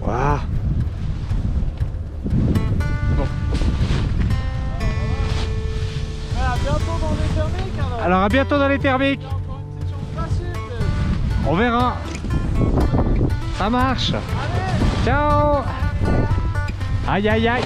Waouh. Alors. À bientôt dans les thermiques. On verra. Ça marche. Ciao. Aïe aïe aïe.